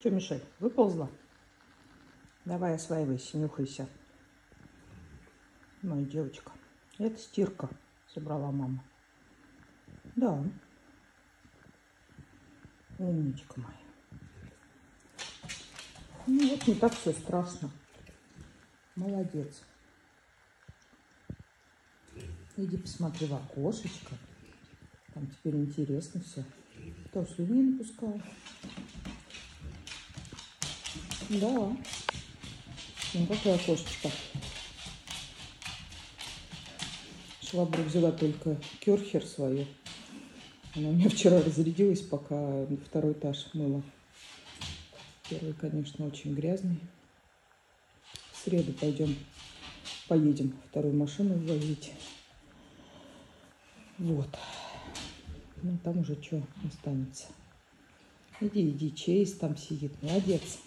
Че, Мишель, выползла? Давай осваивайся, нюхайся. Моя девочка. Это стирка, собрала мама. Да. Умничка моя. Ну вот не так все страшно. Молодец. Иди посмотри в окошечко. Там теперь интересно все. Кто слюни напускал? Да. Ну, какое окошечко. Швабру взяла только керхер свою. Она у меня вчера разрядилась, пока второй этаж мыла. Первый, конечно, очень грязный. В среду пойдем, поедем вторую машину ввозить. Вот. Ну, там уже что останется. Иди, иди, Чейз там сидит. Молодец.